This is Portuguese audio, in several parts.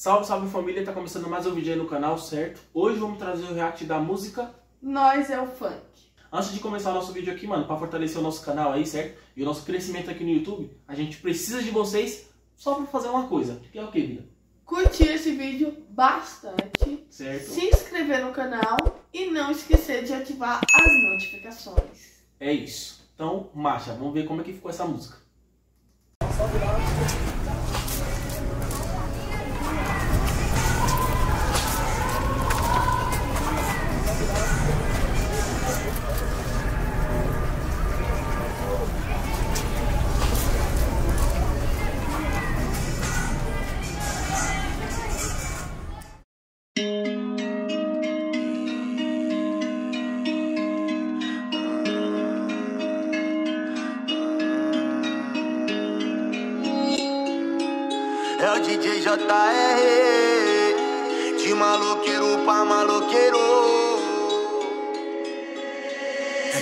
Salve, salve família, tá começando mais um vídeo aí no canal, certo? Hoje vamos trazer o react da música Nós é o Funk. Antes de começar o nosso vídeo aqui, mano, pra fortalecer o nosso canal aí, certo? E o nosso crescimento aqui no YouTube, a gente precisa de vocês só pra fazer uma coisa, que é o que, vida? Curtir esse vídeo bastante, Certo? se inscrever no canal e não esquecer de ativar as notificações. É isso. Então, marcha, vamos ver como é que ficou essa música. É DJ JR, de maloqueiro pra maloqueiro.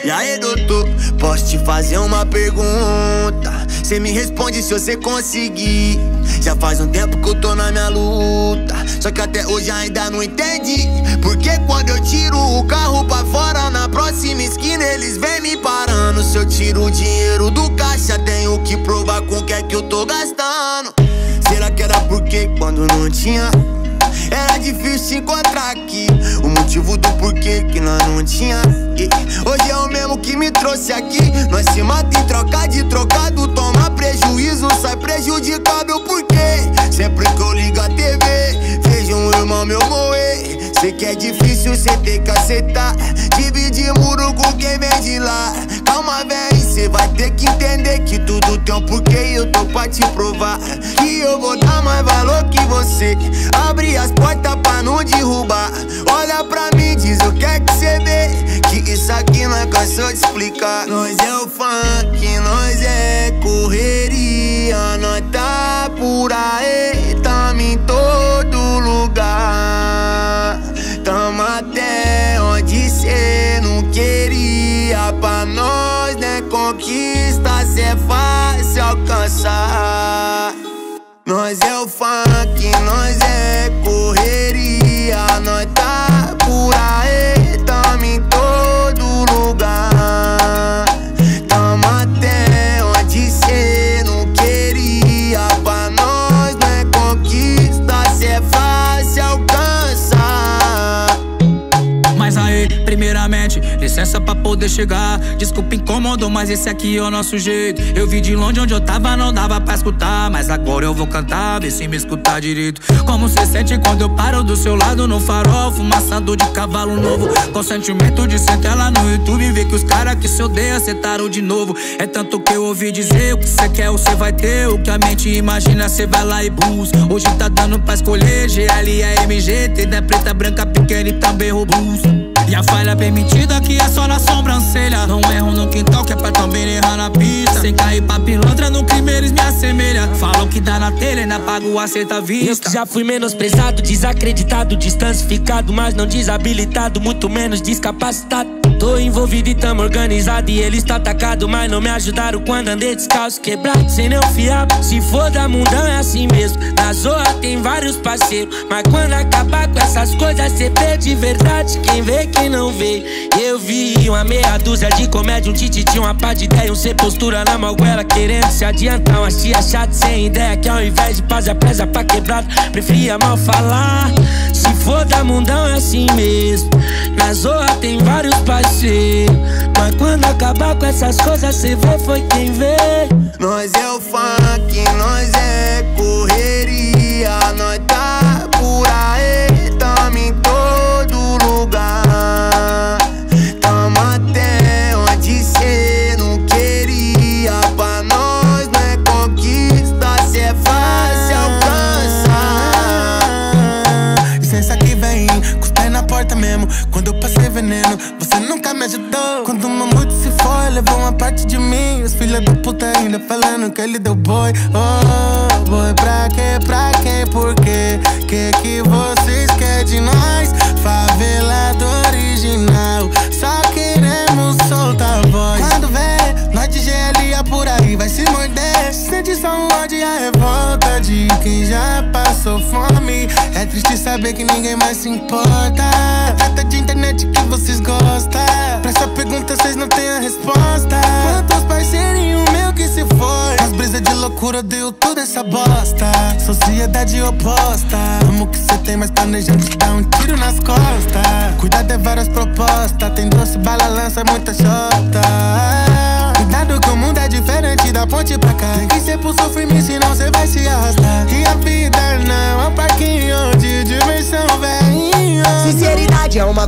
E aí, doutor, posso te fazer uma pergunta? Cê me responde se você conseguir. Já faz um tempo que eu tô na minha luta. Só que até hoje ainda não entendi. Porque quando eu tiro o carro pra fora, na próxima esquina eles vêm me parando. Se eu tiro o dinheiro do caixa, tenho que provar com o que é que eu tô gastando. Será que era porque quando não tinha? Era difícil encontrar aqui. O motivo do porquê que nós não tinha. E hoje é o mesmo que me trouxe aqui. Nós se mata em troca de trocado. Toma prejuízo, sai prejudicado. Eu por quê? Sempre que eu ligo a TV, vejo um irmão meu moer. Sei que é difícil, cê tem que aceitar. Dividir muro com quem vem de lá. Calma, véi, cê vai ter que entender que tudo tem um porquê. E eu tô pra te provar que eu vou dar mais valor que você. Abre as portas pra não derrubar. Olha pra mim, diz o que é que cê vê. Que isso aqui não é cansou de explicar. Nós é o funk, nós é correria. Nós tá por aí, tamo em todo até onde cê não queria. Pra nós, né? Conquista, cê é fácil alcançar. Nós é o funk, nós é correria. Nós poder chegar. Desculpa incômodo, mas esse aqui é o nosso jeito. Eu vi de longe onde eu tava, não dava pra escutar. Mas agora eu vou cantar, vê se me escutar direito. Como cê sente quando eu paro do seu lado no farol? Fumaçado de cavalo novo. Com sentimento de sentar lá no YouTube e ver que os caras que se odeia acertaram de novo. É tanto que eu ouvi dizer: o que cê quer, você vai ter. O que a mente imagina, cê vai lá e busca. Hoje tá dando pra escolher GL, AMG, T da preta, branca, pequena e também robusta. E a falha permitida que é só na sobrancelha. Não erro no quintal que é pra também errar na pista. Sem cair pra pilantra no crime eles me assemelham. Falam que dá na telha, ainda pago à Eu vista. Que já fui menosprezado, desacreditado, distancificado, mas não desabilitado, muito menos discapacitado. Tô envolvido e tamo organizado e eles tá atacado, mas não me ajudaram quando andei descalço, quebrado, sem nenhum fiado. Se for da mundão é assim mesmo. Na zoa tem vários parceiros, mas quando acabar com essas coisas, cê vê de verdade quem vê, quem não vê. Eu vi uma meia dúzia de comédia, um tititi, uma pá de ideia, um sem postura na malguela, querendo se adiantar. Umas tia chata sem ideia, que ao invés de paz, presa pra quebrado, preferia mal falar. Se for da mundão é assim mesmo. Na zoa tem vários parceiros, mas quando acabar com essas coisas, cê vê, foi quem vê. Nós é o funk, nós é uma parte de mim. Os filhos da puta ainda falando que ele deu boi. Oh, boi pra quê? Pra quem? Por quê? Que que vocês querem de nós? Favelado original, só queremos soltar voz. Vai se morder. Sente ódio e a revolta de quem já passou fome É triste saber que ninguém mais se importa. Trata de internet que vocês gostam. Pra essa pergunta vocês não têm a resposta. Quantos parceirinhos meu que se foi? As brisas de loucura deu tudo essa bosta. Sociedade oposta. Amo que cê tem, mas planejando te dar um tiro nas costas. Cuidado é várias propostas. Tem doce, bala, lança, muita chota. Cuidado que o mundo é diferente da ponte pra cá. Tem que ser pro sofrimento, senão cê vai se arrastar.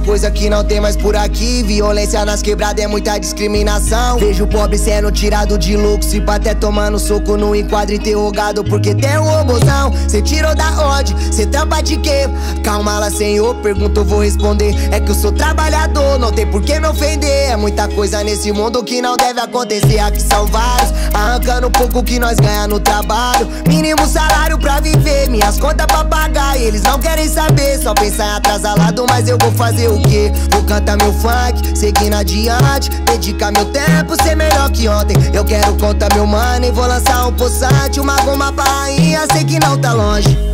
Coisa que não tem mais por aqui. Violência nas quebradas é muita discriminação. Vejo pobre sendo tirado de luxo e até tomando soco no enquadro interrogado. Porque tem um robôzão, cê tirou da onde? Cê trampa de quê? Calma lá, senhor, pergunta, eu vou responder. É que eu sou trabalhador, não tem por que me ofender. É muita coisa nesse mundo que não deve acontecer. Aqui são vários, arrancando pouco que nós ganha no trabalho. Mínimo salário pra viver, minhas contas pra pagar. E eles não querem saber, só pensar em atrasar lado, mas eu vou fazer o quê? Vou cantar meu funk, seguindo adiante. Dedicar meu tempo, ser melhor que ontem. Eu quero contar meu money, vou lançar um poçante, uma goma pra rainha, sei que não tá longe.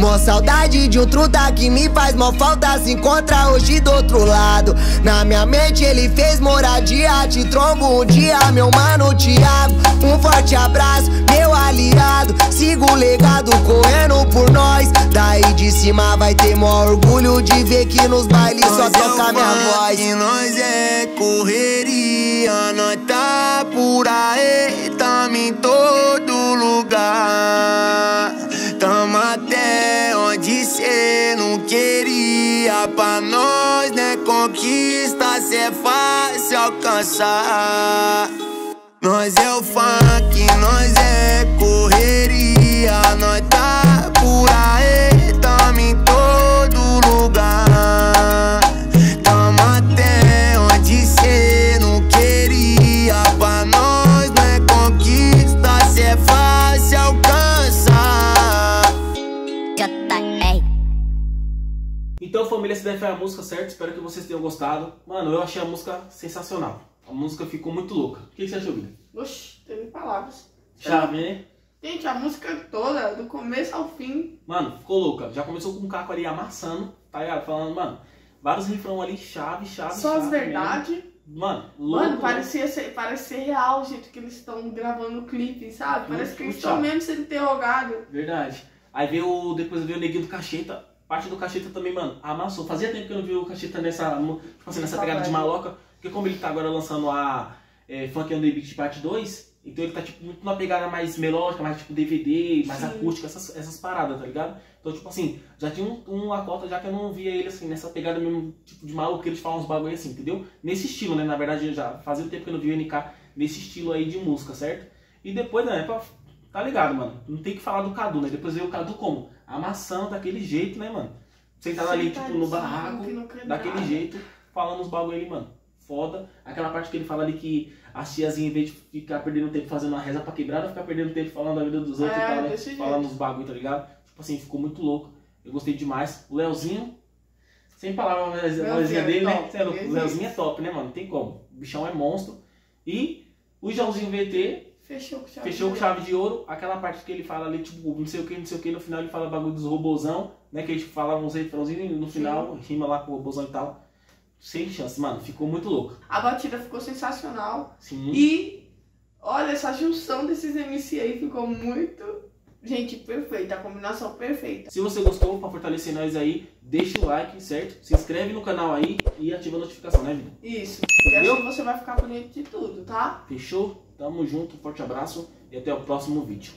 Mó saudade de um truta que me faz mó falta Se encontra hoje do outro lado. Na minha mente ele fez moradia Te trombo um dia, meu mano Thiago. Um forte abraço, meu aliado. Sigo o legado correndo por nós. Daí de cima vai ter mó orgulho De ver que nos bailes só é toca minha voz. Nós é correria, nós tá Pra nós, né? Conquista, cê é fácil alcançar. Nós é o funk, Então, família, essa daí foi a música, certo? Espero que vocês tenham gostado. Mano, eu achei a música sensacional. A música ficou muito louca. O que você achou, Guilherme? Oxi, teve palavras. Chave, né? Gente, a música toda, do começo ao fim. Mano, ficou louca. Já começou com um caco ali amassando, tá ligado? Falando, mano, vários refrão ali, chave, chave, Só chave. as verdades. mesmo. Mano, louco. Mano, parecia ser, parece ser real o jeito que eles estão gravando o clipe, sabe? Parece que eles estão Muito mesmo sendo interrogados. Verdade. Aí veio, depois veio o neguinho do cacheta. Parte do cacheta também, mano, amassou. Fazia tempo que eu não vi o cacheta nessa, tipo assim, nessa pegada de maloca. Porque como ele tá agora lançando a é, Funk on the Beat parte 2, então ele tá tipo muito numa pegada mais melódica, mais tipo DVD, mais Sim. acústica, essas, essas paradas, tá ligado? Então, tipo assim, já tinha um, uma cota já que eu não via ele assim, nessa pegada mesmo, tipo, de maloqueiro de falar uns bagulho assim, entendeu? Nesse estilo, né? Na verdade, já fazia tempo que eu não vi o NK nesse estilo aí de música, certo? E depois, né, pra, tá ligado, mano? Não tem que falar do Cadu, né? Depois veio o Cadu como? Amassando daquele jeito, né, mano? Sentado ali, tipo, no barraco, daquele jeito, falando uns bagulho ali, mano. Foda. Aquela parte que ele fala ali que as tiazinhas, em vez de ficar perdendo tempo fazendo uma reza pra quebrada, ficar perdendo tempo falando da vida dos outros É, e tal, né? Falando uns bagulho, tá ligado? Tipo assim, ficou muito louco. Eu gostei demais. O Leozinho, sem palavras a vozinha Leozinho é dele, né? é louco. O. Leozinho é top, né, mano? Não tem como. O bichão é monstro. E o Joãozinho VT Fechou com chave. Fechou com de chave de ouro, aquela parte que ele fala ali, tipo, não sei o que, não sei o que, no final ele fala bagulho dos robozão, né? Que a gente fala uns refrãozinhos e no final rima lá com o robozão e tal. Sem chance, mano, ficou muito louco. A batida ficou sensacional. Sim. E olha, essa junção desses MC aí ficou muito. Gente, perfeita, a combinação perfeita. Se você gostou, pra fortalecer nós aí, deixa o like, certo? Se inscreve no canal aí e ativa a notificação, né, vida? Isso. E Entendeu? assim você vai ficar por dentro de tudo, tá? Fechou? Tamo junto, forte abraço e até o próximo vídeo.